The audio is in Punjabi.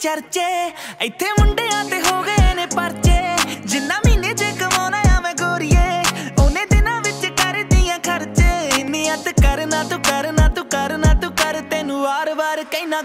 ਚਰਚੇ, ਇੱਥੇ ਮੁੰਡਿਆਂ ਤੇ ਹੋ ਗਏ ਨੇ ਪਰਚੇ। ਜਿੰਨਾ ਮਹੀਨੇ ਚ ਕਮਾਉਣਾ ਆ ਮੈਂ ਗੋਰੀਏ, ਉਹਨੇ ਦਿਨਾਂ ਵਿੱਚ ਕਰਦੀਆਂ ਖਰਚੇ। ਨਿਯਤ ਕਰਨਾ ਤੂੰ ਕਰਨਾ ਤੂੰ ਕਰਨਾ ਤੂੰ ਕਰ, ਤੈਨੂੰ ਵਾਰ-ਵਾਰ ਕਹਿਣਾ